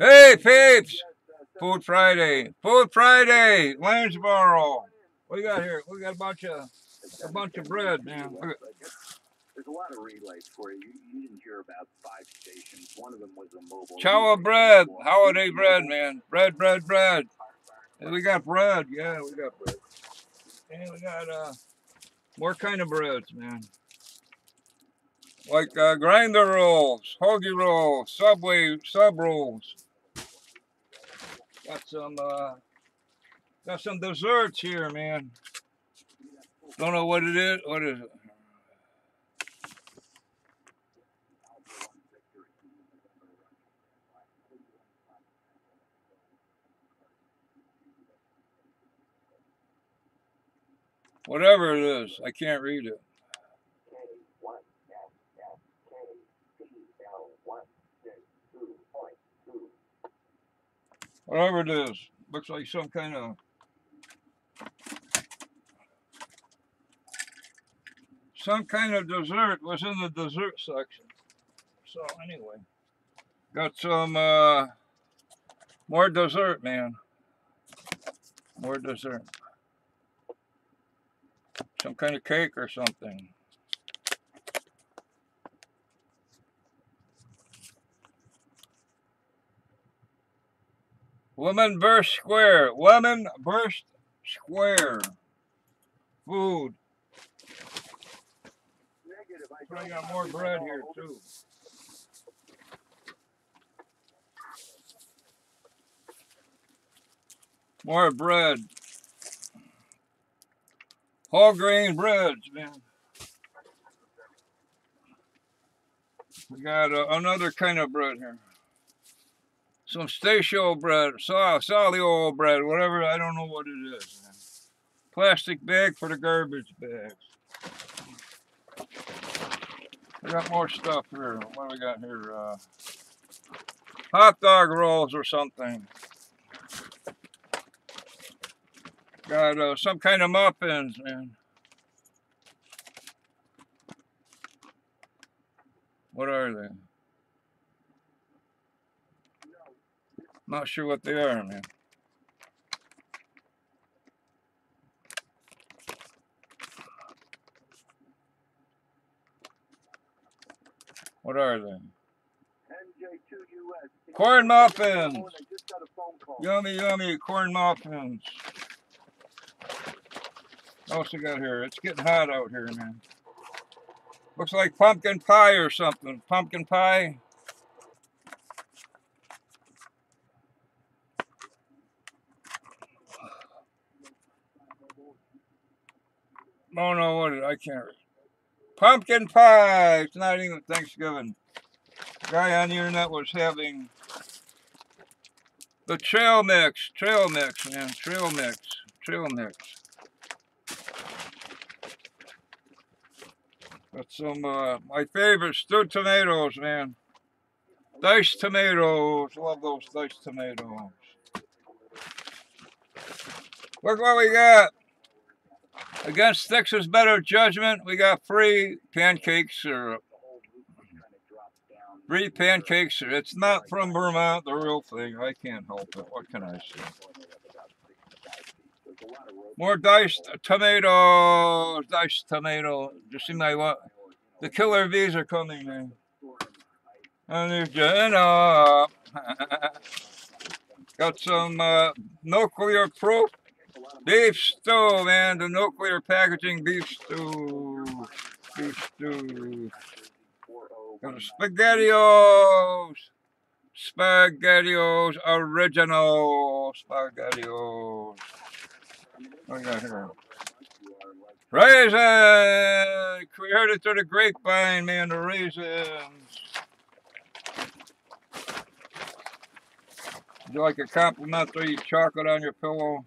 Hey, peeps! Food Friday. Food Friday. Lanesboro. What do you got here? We got a bunch of a bunch of bread, man. There's a lot of relays for you. You, didn't hear about five stations. One of them was a mobile. Chowa bread. Holiday bread, man. Bread, bread, bread. Hey, we got bread. Yeah, we got bread. And we got uh more kind of breads, man. Like uh, grinder rolls, hoagie rolls, subway sub rolls. Got some uh got some desserts here, man. Don't know what it is. What is it? Whatever it is, I can't read it. Whatever it is, looks like some kind of some kind of dessert was in the dessert section. So anyway, got some uh, more dessert, man. More dessert. Some kind of cake or something. Lemon Burst Square. Lemon Burst Square. Food. I got more bread here too. More bread. Whole grain breads, man. We got uh, another kind of bread here. Some stasio bread, sol- solio bread, whatever. I don't know what it is. Plastic bag for the garbage bags. We got more stuff here. What do we got here? Uh, hot dog rolls or something. Got uh, some kind of muffins, man. What are they? Not sure what they are, man. What are they? Corn muffins. Yummy, yummy corn muffins. What else we got here? It's getting hot out here, man. Looks like pumpkin pie or something. Pumpkin pie. Oh no, what it, I can't read. Pumpkin pie. It's not even Thanksgiving. Guy on the internet was having the trail mix, trail mix, man, trail mix, trail mix. Got some, uh, my favorite stewed tomatoes, man. Diced tomatoes. Love those diced tomatoes. Look what we got. Against Styx's better judgment, we got free pancakes or Free pancakes. syrup. It's not from Vermont, the real thing. I can't help it. What can I say? More diced tomatoes. Diced tomato. Just seem like what? The killer bees are coming, man. And there's Jenna. Got some uh, nuclear proof beef stew, man. The nuclear packaging beef stew. Beef stew. Got a SpaghettiOs. SpaghettiOs. Original SpaghettiOs. What we got here? Raisin! We heard it through the grapevine, man, the raisins. Would you like a complimentary chocolate on your pillow?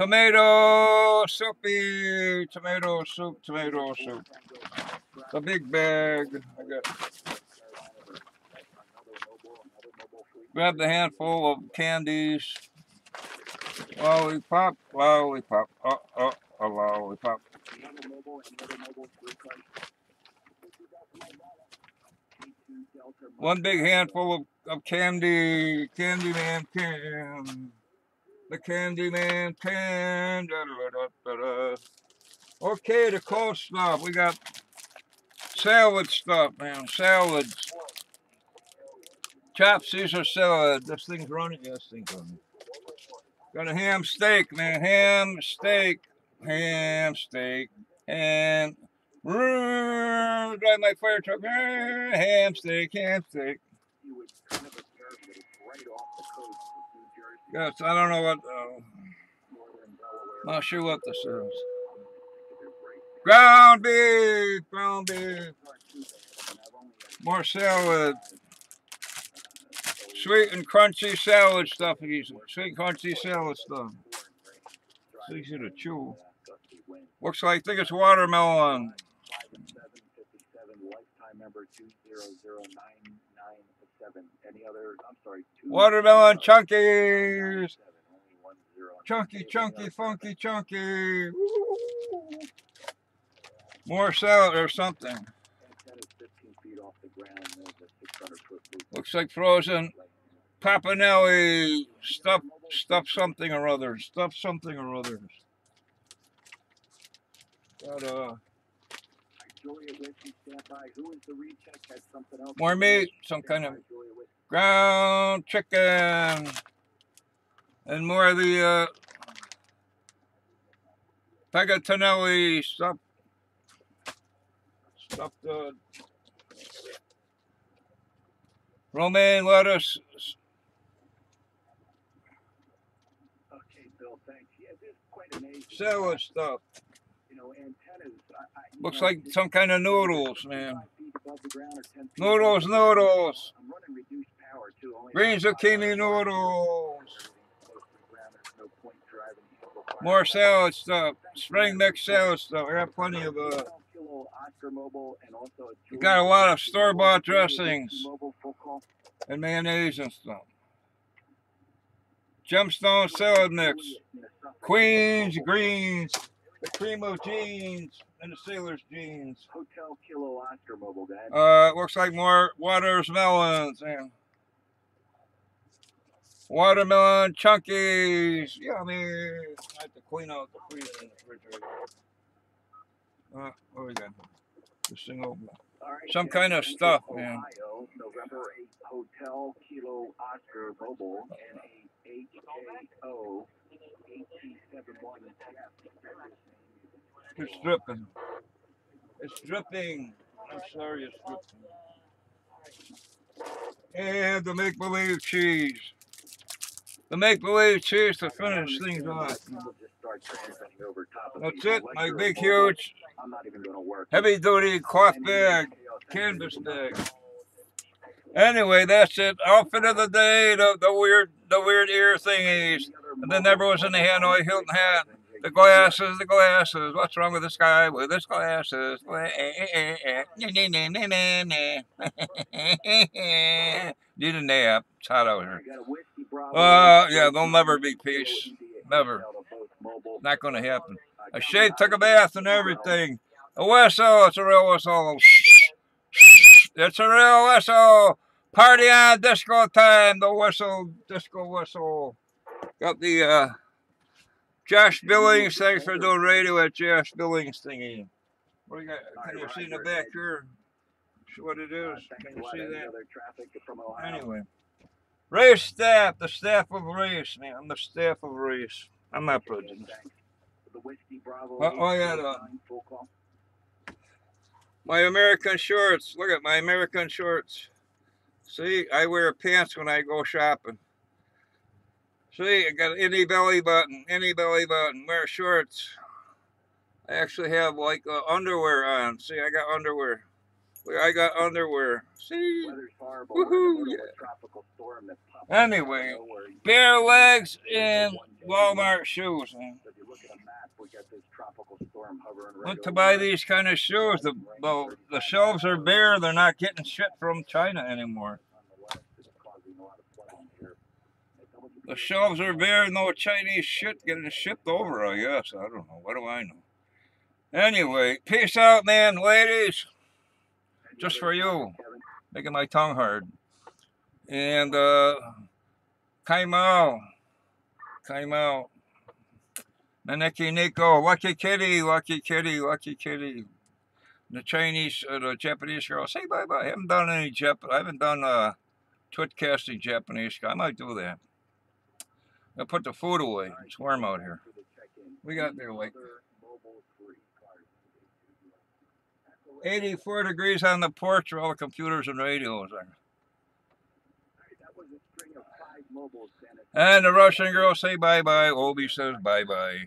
Tomato soupy, tomato soup, tomato soup. The big bag. I got. Grab the handful of candies. Lollipop, lollipop, uh, uh, a lollipop. One big handful of, of candy, Candyman can. The Candyman can. Da, da, da. Okay, the cold stuff. We got salad stuff, man. Salads. Chopped Caesar salad. This thing's running. This thing's running. Got a ham steak, man. Ham steak. Ham steak. And drive my fire truck. Ham steak, ham steak. You would kind of right off the coast Yes, I don't know what. Uh, not sure what this is. Ground beef, ground beef. More salad. Sweet and crunchy salad stuff. He's sweet crunchy salad stuff. It's easy to chew. Looks like I think it's watermelon. Any other, I'm sorry, two. Watermelon chunkies. seven, only one zero. Chunky, chunky, funky, chunky. Woo. More salad or something. Antenna is fifteen feet off the ground, there's a six hundred foot loop. Looks like frozen Papanelli stuff, stuff something or other. Stuff something or others. Got uh, more meat, some kind of Stand by, Julia Whiskey. ground chicken, and more of the uh, Pagatinelli stuff. Stuffed uh, romaine lettuce, Okay, Bill, thanks. Yeah, this is quite amazing. salad stuff. Know, antennas. I, I, Looks know, like some kind of noodles, man. feet above the ground or 10 feet Noodles, above the ground. noodles. I'm running reduced power too. Only Green zucchini noodles. Everything's close to the ground. There's no point driving single file. More salad stuff. Spring mix salad stuff. I got plenty of uh. 12 kilo Oscar Mobile and also a You got a lot of store-bought dressings. Mobile full call. and mayonnaise and stuff. Gemstone salad mix. Queens, greens, the cream of jeans, and the sailor's jeans. Hotel Kilo Oscar Mobile guy. Uh, looks like more watermelons and watermelon chunkies. Yummy. I have to clean out the freezer in the refrigerator. Uh, what we got? This thing open. Right, Some kind of stuff, man. Ohio, November 8 Hotel Kilo Oscar Mobile and a HKO 1871 It's dripping. It's dripping. I'm sorry, it's dripping. And the make believe cheese. The make believe cheese to finish things off. That's it. My big, huge, heavy duty cloth bag, canvas bag. Anyway, that's it. Outfit of the day, the, the weird the weird ear thingies. And then there was in the Hanoi Hilton hat. The glasses, the glasses. What's wrong with this guy with his glasses? Need a nap. It's hot out here. Uh, yeah, there'll never be peace. Never. Not gonna happen. I shaved, took a bath, and everything. A whistle. It's a real whistle. It's a real whistle. Party on disco time. The whistle, disco whistle. Got the uh, Josh Billings. Thanks for doing radio at Josh Billings thingy. What do you got? Can you see in the back here? What it is? Can you see that? Anyway, race staff, the staff of race, man. I'm the staff of race. I'm not president. Yeah, the- My American shorts. Look at my American shorts. See, I wear pants when I go shopping. See, I got any belly button, any belly button. Wear shorts. I actually have like uh, underwear on. See, I got underwear. I got underwear. See, Woohoo, We're in the middle of yeah. tropical storm Anyway, out of nowhere. bare legs and Walmart shoes. Man. If you look at a map, we got this tropical storm hovering Went to buy these kind of shoes. The, the the shelves are bare. They're not getting shit from China anymore. Nonetheless, it's causing a lot of flooding here. The shelves are bare. No Chinese shit getting shipped over. I guess I don't know. What do I know? Anyway, peace out, man, ladies. Just for you. making my tongue hard. And uh, Kaimao, Kaimao, Naneki Nico, Lucky Kitty, Lucky Kitty, Lucky Kitty. The Chinese, uh, the Japanese girl, say bye bye. I haven't done any Jap. I haven't done uh, TwitCasting Japanese. I might do that. I put the food away. It's warm out here. We got there like Other mobile free cards to be used. 84 degrees on the porch where all the computers and radios are. And the Russian girl say bye bye. Obi says bye bye.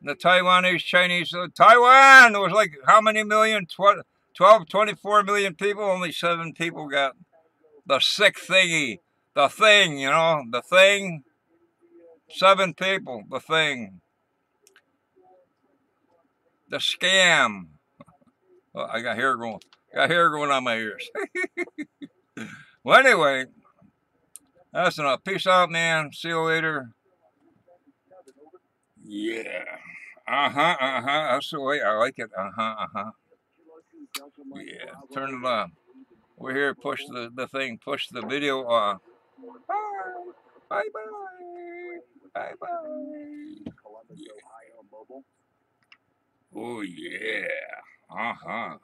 The Taiwanese, Chinese, uh, Taiwan, there was like how many million? Tw- 12, 24 million people. Only seven people got the sick thingy. The thing, you know, the thing. Seven people, the thing. The scam. Oh, I got hair growing. Got hair growing on my ears. well, anyway, that's enough. Peace out, man. See you later. Yeah. Uh huh. Uh huh. That's the way I like it. Uh huh. Uh huh. Yeah. Turn it on. We're here. Push the, the thing. Push the video on. Bye. Bye. Bye. Bye. Bye. Columbus, Ohio mobile. Oh yeah. Uh huh.